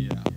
Yeah.